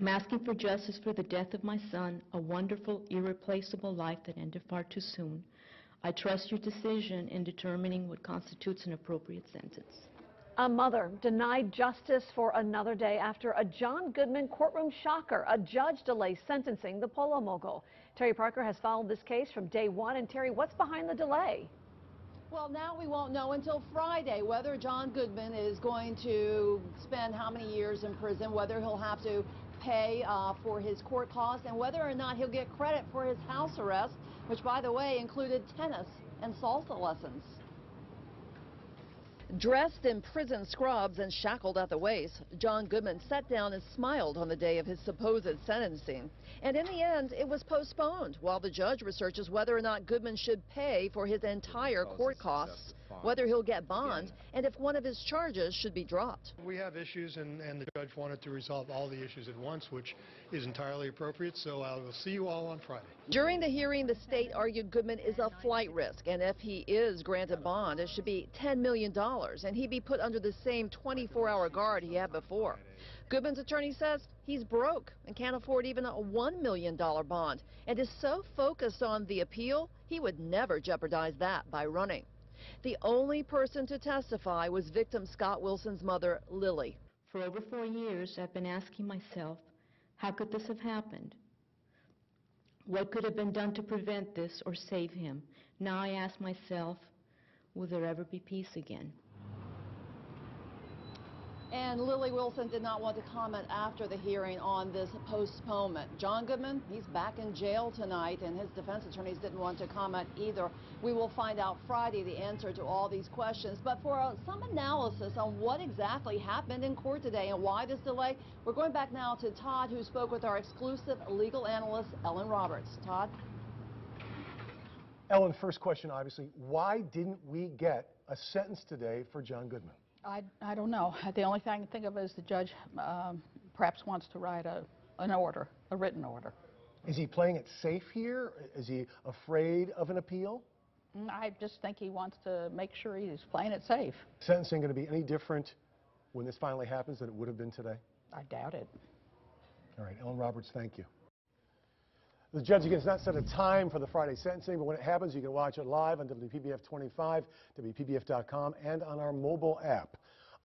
I'm asking for justice for the death of my son, a wonderful, irreplaceable life that ended far too soon. I trust your decision in determining what constitutes an appropriate sentence. A mother denied justice for another day after a John Goodman courtroom shocker. A judge delays sentencing the polo mogul. Terry Parker has followed this case from day one. And Terry, what's behind the delay? Well, now we won't know until Friday whether John Goodman is going to spend how many years in prison, whether he'll have to pay uh, for his court costs, and whether or not he'll get credit for his house arrest, which, by the way, included tennis and salsa lessons. Dressed in prison scrubs and shackled at the waist, John Goodman sat down and smiled on the day of his supposed sentencing. And in the end, it was postponed while the judge researches whether or not Goodman should pay for his entire court costs, whether he'll get bond, and if one of his charges should be dropped. We have issues, and, and the judge wanted to resolve all the issues at once, which is entirely appropriate, so I will see you all on Friday. During the hearing, the state argued Goodman is a flight risk, and if he is granted bond, it should be $10 million, and he'd be put under the same 24-hour guard he had before. Goodman's attorney says he's broke and can't afford even a $1 million bond, and is so focused on the appeal, he would never jeopardize that by running. The only person to testify was victim Scott Wilson's mother, Lily. For over four years, I've been asking myself, how could this have happened? What could have been done to prevent this or save him? Now I ask myself, will there ever be peace again? And Lily Wilson did not want to comment after the hearing on this postponement. John Goodman, he's back in jail tonight, and his defense attorneys didn't want to comment either. We will find out Friday the answer to all these questions. But for uh, some analysis on what exactly happened in court today and why this delay, we're going back now to Todd, who spoke with our exclusive legal analyst, Ellen Roberts. Todd? Ellen, first question, obviously. Why didn't we get a sentence today for John Goodman? I, I don't know. The only thing I can think of is the judge um, perhaps wants to write a, an order, a written order. Is he playing it safe here? Is he afraid of an appeal? Mm, I just think he wants to make sure he's playing it safe. Sentencing going to be any different when this finally happens than it would have been today? I doubt it. All right, Ellen Roberts, thank you. The judge again has not set a time for the Friday sentencing, but when it happens, you can watch it live on WPBF 25, WPBF.com, and on our mobile app.